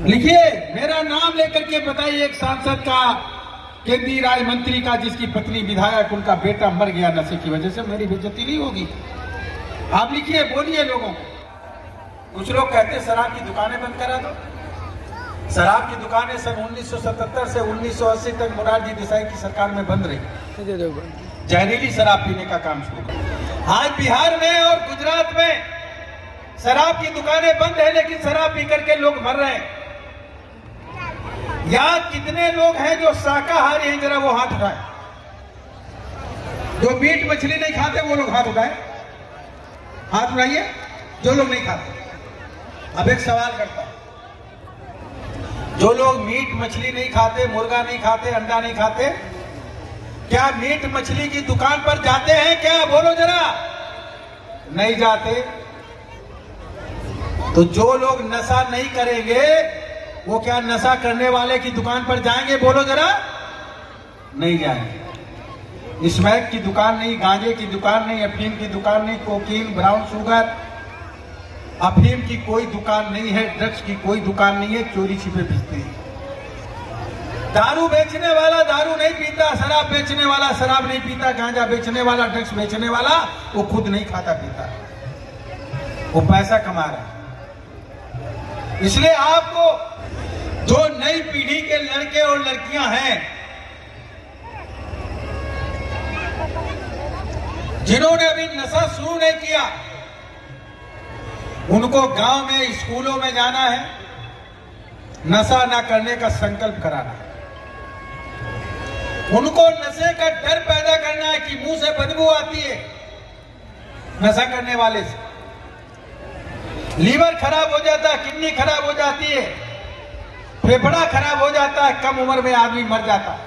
लिखिए, मेरा नाम लेकर के बताइए एक सांसद का, केंद्रीय राज्य मंत्री का, जिसकी पत्नी विधायक, उनका बेटा मर गया नशे की वजह से, मेरी बेजती नहीं होगी। आप लिखिए, बोलिए लोगों को। कुछ लोग कहते शराब की दुकानें बंद करा दो। शराब की दुकानें सन 1977 से 1980 तक मोरारजी देसाई की सरकार में बंद रही। जहरीली शराब पीने का काम शुरू। आज बिहार में और गुजरात में शराब की दुकानें बंद है, लेकिन शराब पी करके लोग मर रहे हैं। यहाँ कितने लोग हैं जो शाकाहारी हैं? जरा वो हाथ उठाए। जो मीट मछली नहीं खाते, वो लोग हाथ उठाए। हाथ उठाइए, जो लोग नहीं खाते। अब एक सवाल करता हूँ। जो लोग मीट मछली नहीं खाते, मुर्गा नहीं खाते, अंडा नहीं खाते, क्या मीट मछली की दुकान पर जाते हैं क्या? बोलो जरा। नहीं जाते। तो जो लोग नशा नहीं करेंगे वो क्या नशा करने वाले की दुकान पर जाएँगे? बोलो जरा। नहीं जाएँगे। स्मैक की दुकान नहीं, गांजे की दुकान नहीं, अफीम की दुकान नहीं, कोकीन, ब्राउन शुगर, अफीम की कोई दुकान नहीं है, ड्रग्स की कोई दुकान नहीं है, चोरी छिपे बेचते हैं। दारू बेचने वाला दारू नहीं पीता, शराब बेचने वाला शराब नहीं पीता, गांजा बेचने वाला, ड्रग्स बेचने वाला, वो खुद नहीं खाता पीता। वो पैसा कमा रहा है। इसलिए आपको जो नई पीढ़ी के लड़के और लड़कियाँ हैं। जिन्होंने अभी नशा शुरू नहीं किया, उनको गाँव में, स्कूलों में जाना है। नशा ना करने का संकल्प कराना है। उनको नशे का डर पैदा करना है कि मुँह से बदबू आती है। नशा करने वाले से। लीवर खराब हो जाता है किडनी खराब हो जाती है। फेफड़ा खराब हो जाता है, कम उम्र में आदमी मर जाता है।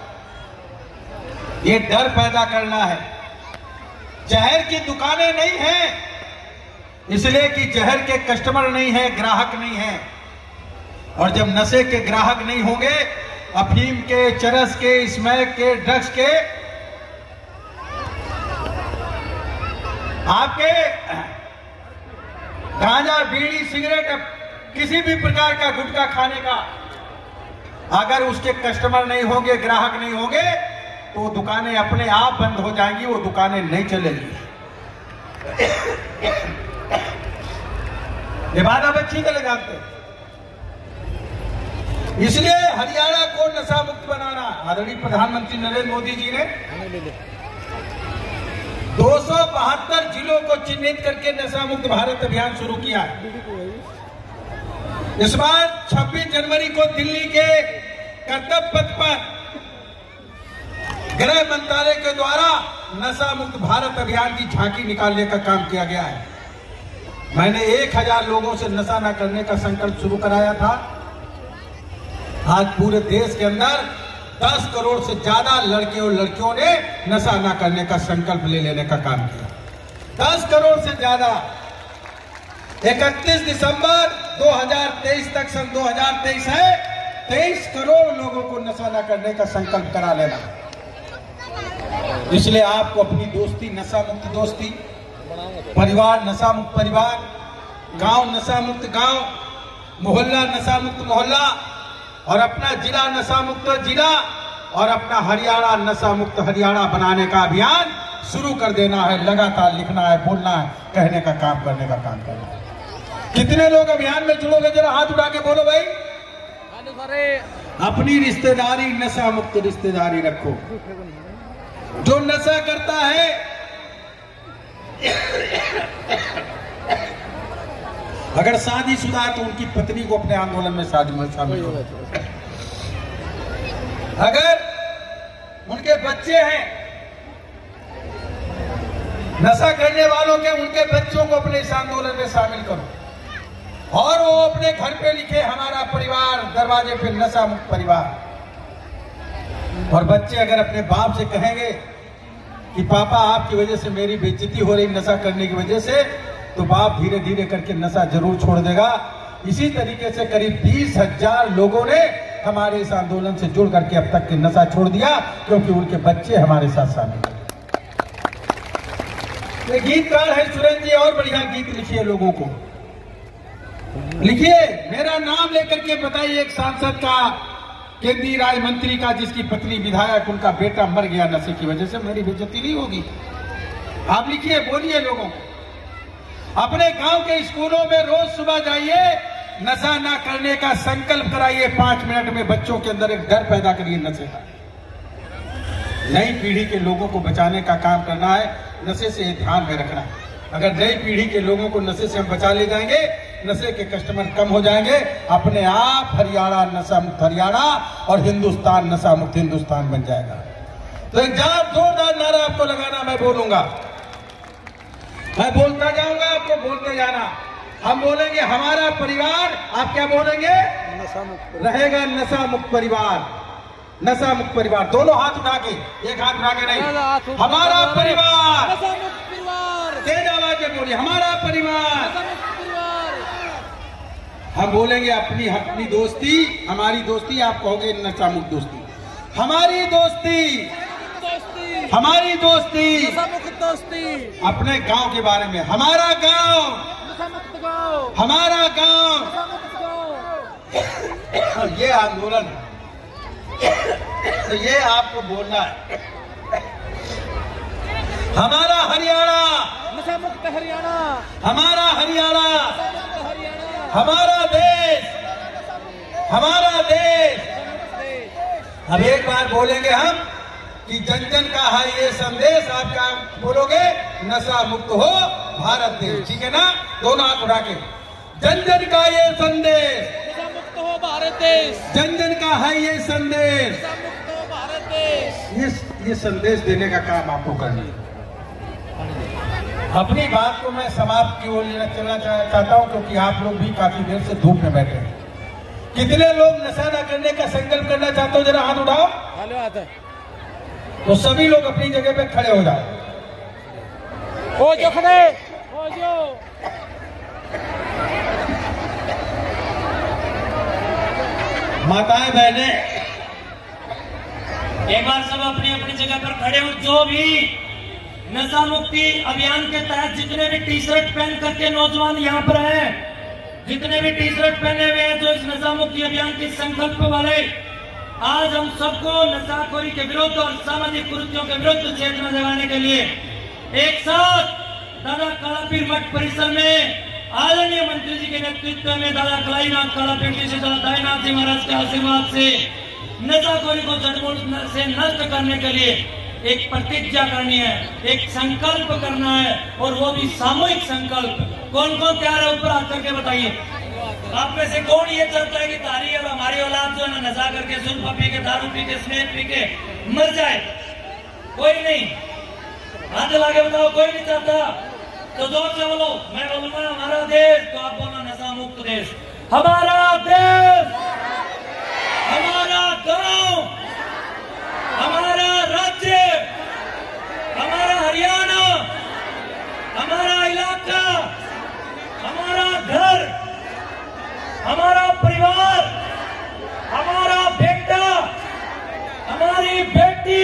ये डर पैदा करना है। जहर की दुकानें नहीं हैं, इसलिए कि जहर के कस्टमर नहीं है, ग्राहक नहीं है। और जब नशे के ग्राहक नहीं होंगे, अफीम के, चरस के स्मैक के, ड्रग्स के, आपके गांजा, बीड़ी, सिगरेट किसी भी प्रकार का गुटखा खाने का अगर उसके कस्टमर नहीं होंगे, ग्राहक नहीं होंगे तो दुकानें अपने आप बंद हो जाएँगी वो दुकानें नहीं चलेंगी। ये बात आप अच्छी तरह जानते इसलिए हरियाणा को नशा मुक्त बनाना, आदरणीय प्रधानमंत्री नरेंद्र मोदी जी ने दो सौ बहत्तर जिलों को चिन्हित करके नशा मुक्त भारत अभियान शुरू किया है। इस बार 26 जनवरी को दिल्ली के कर्तव्य पथ पर गृह मंत्रालय के द्वारा नशा मुक्त भारत अभियान की झांकी निकालने का काम किया गया है। मैंने एक हज़ार लोगों से नशा न करने का संकल्प शुरू कराया था। आज पूरे देश के अंदर 10 करोड़ से ज़्यादा लड़के और लड़कियों ने नशा न करने का संकल्प ले लेने का काम किया। 10 करोड़ से ज़्यादा। 31 दिसंबर 2023 तक सन 2023 है 23 करोड़ लोगों को नशा न करने का संकल्प करा लेना। इसलिए आपको अपनी दोस्ती नशा मुक्त दोस्ती, परिवार नशा मुक्त परिवार, गाँव नशा मुक्त गाँव, मोहल्ला नशा मुक्त मोहल्ला, और अपना जिला नशा मुक्त जिला, और अपना हरियाणा नशा मुक्त हरियाणा बनाने का अभियान शुरू कर देना है, लगातार लिखना है, बोलना है, कहने का काम, करने का काम करना है। कितने लोग अभियान में जुड़ोगे, जरा हाथ उठा के बोलो भाई। अपनी रिश्तेदारी नशा मुक्त रिश्तेदारी रखो। जो नशा करता है, अगर शादीशुदा है तो उनकी पत्नी को अपने आंदोलन में शादी में शामिल करो। अगर उनके बच्चे हैं, नशा करने वालों के उनके बच्चों को अपने इस आंदोलन में शामिल करो। और वो अपने घर पे लिखे हमारा परिवार, दरवाजे पे नशा मुक्त परिवार। और बच्चे अगर अपने बाप से कहेंगे कि, पापा, आपकी वजह से मेरी बेइज्जती हो रही, नशा करने की वजह से तो बाप धीरे धीरे करके नशा ज़रूर छोड़ देगा। इसी तरीके से करीब बीस हज़ार लोगों ने हमारे इस आंदोलन से जुड़ करके अब तक के नशा छोड़ दिया, क्योंकि उनके बच्चे हमारे साथ शामिल गीतकार है सुरेंद्र जी, और बढ़िया गीत लिखिए लोगों को। लिखिए, मेरा नाम लेकर के बताइए एक सांसद का, केंद्रीय राज्य मंत्री का, जिसकी पत्नी विधायक, उनका बेटा मर गया नशे की वजह से, मेरी बेजती नहीं होगी। आप लिखिए, बोलिए लोगों को। अपने गाँव के स्कूलों में रोज सुबह जाइए, नशा ना करने का संकल्प कराइए, पाँच मिनट में बच्चों के अंदर एक डर पैदा करिए नशे का। नई पीढ़ी के लोगों को बचाने का काम करना है, नशे से ध्यान में रखना है। अगर नई पीढ़ी के लोगों को नशे से हम बचा ले जाएँगे नशे के कस्टमर कम हो जाएँगे। अपने आप हरियाणा नशा मुक्त हरियाणा और हिंदुस्तान नशा मुक्त हिंदुस्तान बन जाएगा। तो एक जार जोरदार नारा आपको लगाना मैं बोलूँगा। मैं बोलता जाऊँगा आपको बोलते जाना। हम बोलेंगे हमारा परिवार आप क्या बोलेंगे? नशा मुक्त रहेगा नशा मुक्त परिवार। नशा मुक्त परिवार। दोनों हाथ उठा के एक हाथ उठा के नहीं। हमारा परिवार। तेज आवाज़ में बोलिए हमारा परिवार। हम बोलेंगे अपनी अपनी दोस्ती, हमारी दोस्ती, आप कहोगे नशा मुक्त दोस्ती। हमारी दोस्ती हमारी दोस्ती दोस्ती अपने गाँव के बारे में। हमारा गाँव हमारा गाँव। ये आंदोलन तो ये आपको बोलना है। हमारा हरियाणा हरियाणा, हमारा हरियाणा। हमारा देश हमारा देश। अब एक बार बोलेंगे हम कि जन जन का है ये संदेश आपका बोलोगे नशा मुक्त हो भारत देश। ठीक है ना? दोनों हाथ उठा के। जन जन का ये संदेश। नशा मुक्त हो भारत देश। जन जन का है ये संदेश। नशा मुक्त हो भारत देश। ये ये संदेश देने का काम आपको करना है। अपनी बात को मैं समाप्त की ओर लेना चलना चाहता हूँ क्योंकि आप लोग भी काफ़ी देर से धूप में बैठे हैं। कितने लोग नशा न करने का संकल्प करना चाहते हो? जरा हाथ उठाओ। हेलो आता तो सभी लोग अपनी जगह पे खड़े हो जाओ। हो जो खड़े। हो जो माताएँ बहने एक बार सब अपनी अपनी जगह पर खड़े हो जो भी नशा मुक्ति अभियान के तहत जितने भी टी शर्ट पहन करके नौजवान यहाँ पर हैं, जितने भी टी शर्ट पहने हुए हैं जो इस नशा मुक्ति अभियान के संकल्प वाले, आज हम सबको नशाखोरी के विरुद्ध और सामाजिक कुरीतियों के विरुद्ध चेतना जगाने के लिए एक साथ दादा कालापीर मठ परिसर में आदरणीय मंत्री जी के नेतृत्व में दादा कलाईनाथ कालापीर जी से, दादा दाईनाथ जी महाराज के आशीर्वाद से नशाखोरी को जड़मूल से नष्ट करने के लिए एक प्रतिज्ञा करनी है, एक संकल्प करना है, और वो भी सामूहिक संकल्प। कौन कौन तैयार है ऊपर हाथ करके बताइए? आप में से कौन ये चाहता है कि तारी और हमारी औलाद जो है ना करके सुल्फा पी के दारू पी के स्नेह पी के मर जाए। कोई नहीं। हाथ लगा के बताओ, कोई नहीं चाहता? तो ज़ोर से बोलो, मैं बोलूँगा, हमारा देश तो आप बोलो नशा मुक्त देश। हमारा देश! हमारा गाँव! राज्य। हमारा हरियाणा, हमारा इलाका, हमारा घर, हमारा परिवार, हमारा बेटा, हमारी बेटी।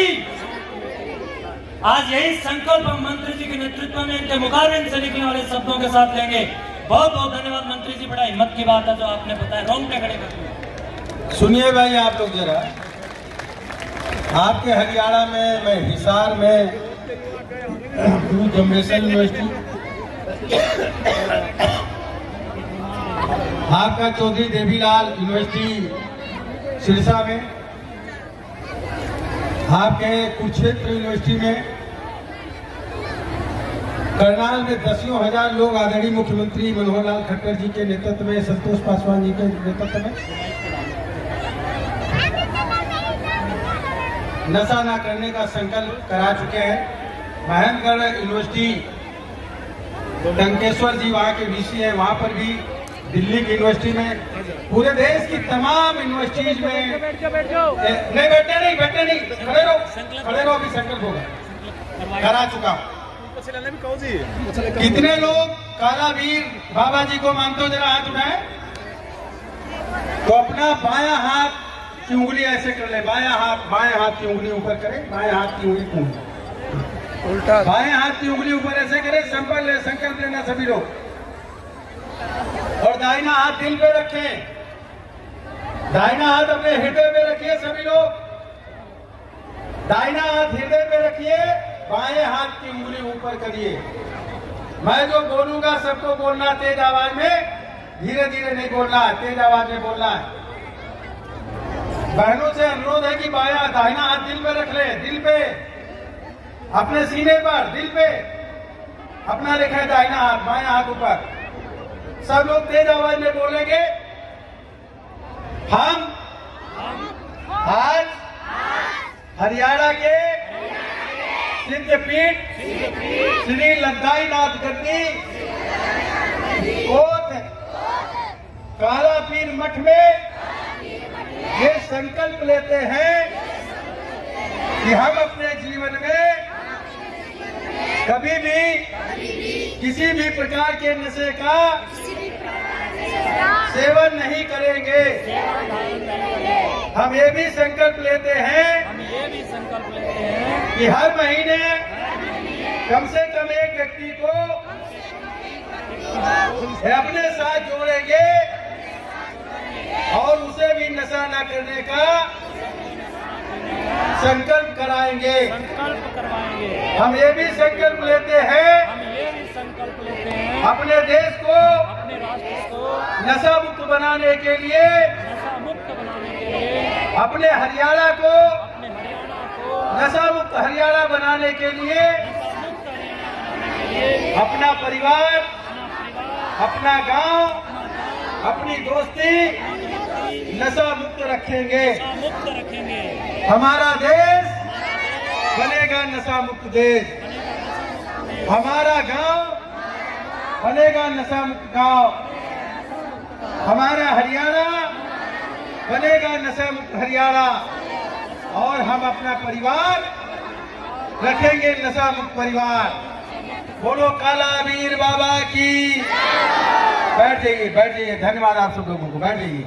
आज यही संकल्प हम मंत्री जी के नेतृत्व में इनके मुखारबिन से निकलने वाले शब्दों के साथ लेंगे। बहुत बहुत धन्यवाद मंत्री जी, बड़ा हिम्मत की बात है जो आपने बताया। रोंगटे खड़े कर सुनिए भाई आप लोग जरा। आपके हरियाणा में, मैं हिसार में न्यू जनरेशन यूनिवर्सिटी। आपका चौधरी देवीलाल यूनिवर्सिटी, सिरसा में। आपके कुरुक्षेत्र यूनिवर्सिटी में। करनाल में दसियों हज़ार लोग आदरणीय मुख्यमंत्री मनोहर लाल खट्टर जी के नेतृत्व में, संतोष पासवान जी के नेतृत्व में। नशा ना करने का संकल्प करा चुके हैं। महेंद्रगढ़ यूनिवर्सिटी टंकेश्वर जी वहाँ के वीसी हैं। वहाँ पर भी दिल्ली की यूनिवर्सिटी में पूरे देश की तमाम यूनिवर्सिटीज में नहीं बैठे नहीं बैठे नहीं। खड़े रहो खड़े रहो अभी संकल्प होगा। करा चुका कितने लोग कालावीर बाबा जी को मानते हो? जरा हाथ उठाए। तो अपना बाया हाथ की उंगली ऐसे कर ले बाया हाथ बाएँ हाथ की उंगली ऊपर करे बाएँ हाथ की उंगली ऊपर उल्टा। बाएँ हाथ की उंगली ऊपर ऐसे करे संकल्प ले संकल्प लेना सभी लोग। और दाहिना हाथ दिल पे रखें। दाहिना हाथ अपने हृदय पे रखिए सभी लोग। दाहिना हाथ हृदय पे रखिए बाएँ हाथ की उंगली ऊपर करिए। मैं जो बोलूँगा सबको बोलना तेज आवाज़ में। धीरे धीरे नहीं बोलना तेज आवाज़ में बोलना है। बहनों से अनुरोध है कि बाया दाहिना हाथ दिल पे रख ले, दिल पे। अपने सीने पर, दिल पे। अपना रखे दाहिना हाथ बाया हाथ ऊपर। सब लोग तेज आवाज़ में बोलेंगे, हम आज हरियाणा के सिद्धपीठ श्री लद्दाई नाथ गद्दी काला पीर मठ में ये संकल्प लेते हैं कि हम अपने जीवन में कभी भी किसी भी प्रकार के नशे का सेवन नहीं करेंगे। हम ये भी संकल्प लेते हैं हम ये भी संकल्प लेते हैं कि हर महीने कम से कम एक व्यक्ति को अपने साथ जोड़ेंगे। और उसे भी नशा न करने का संकल्प कराएँगे। संकल्प करवाएँगे। हम ये भी संकल्प लेते हैं। हम ये भी संकल्प लेते हैं। अपने देश को अपने राष्ट्र को नशा मुक्त बनाने के लिए नशा मुक्त बनाने के लिए अपने हरियाणा को अपने हरियाणा को नशा मुक्त हरियाणा बनाने के लिए अपना परिवार अपना गाँव अपनी दोस्ती नशा मुक्त रखेंगे। मुक्त रखेंगे। हमारा देश बनेगा नशा मुक्त देश। हमारा गाँव बनेगा नशा मुक्त गाँव। हमारा हरियाणा बनेगा नशा मुक्त हरियाणा। और हम अपना परिवार रखेंगे नशा मुक्त परिवार। बोलो काला वीर बाबा की। बैठ जाइए बैठ जाइए धन्यवाद आप सब लोगों को। बैठ जाइए